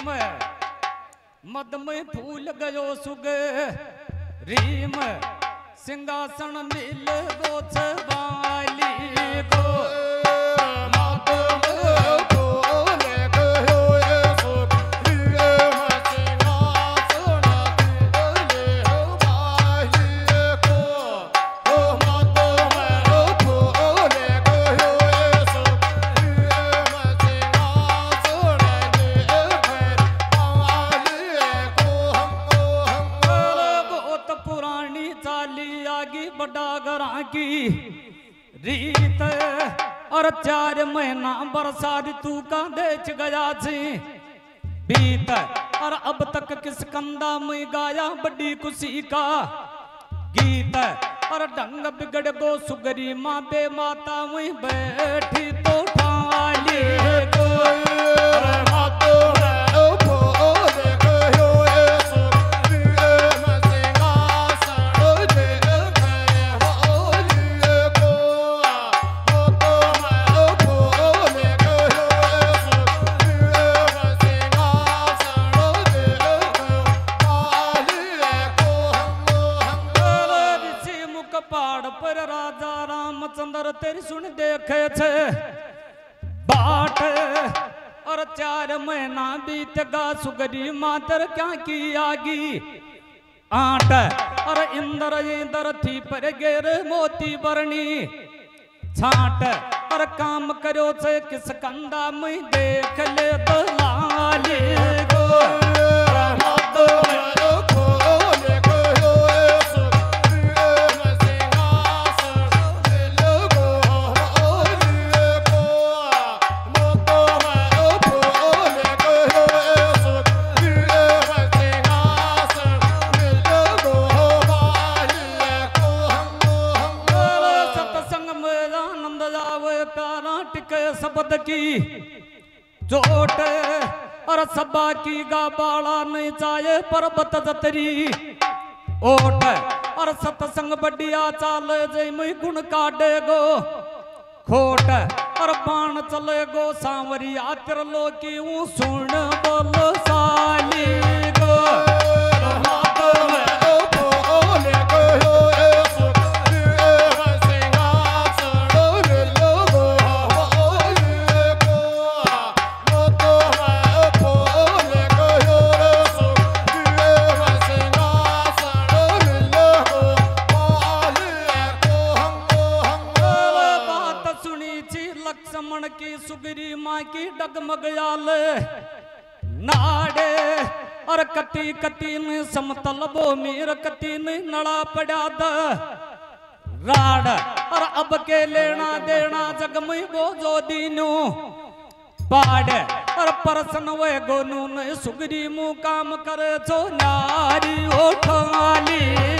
रीम मद में फूल गयो सुग। रीम सिंहासन मिल गो वाली को की रीत और चार महीना बरसात तू का देच गया सी। बीत और अब तक किस कंदा में गाया बड़ी खुशी का। गीत और ढंग बिगड़ गो सुगरी माँ बे माता में बैठी तो पर राजा रामचंद्र तेरी सुन देखे छे। बाट और चार महीना बीत गा, सुगरी मातर क्या की आगी? आट और इंद्र इंद्र थी पर गेर मोती बरनी छाट और काम करो छे, किस कंदा में देख ले तो लाली गो सत्संग शब्द की। चोट और सबा की गा बाला नहीं चाहे पर्वत जतरी ओट और सतसंग बढ़िया चाल जय मुई गुण काटे गो। खोट और बाण चले गो, सांवरिया तिरलो की ऊ सुन की सुगरी माँ की डगमगयाल नाड़े और कती कती में समतल भूमि कती में नड़ा पड़ा द राड और अब के लेना देना जग में जो दीनू। पाड़ और परसन वे गोनू ने सुगरी मुँह काम करे जो नारी उठाली को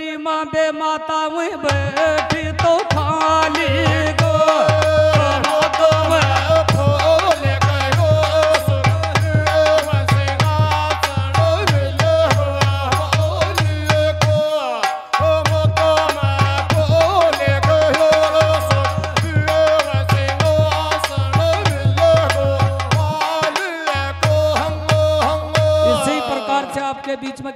रो सुगरी माँ बे माता में बैठी तो खाली गो। आपके बीच में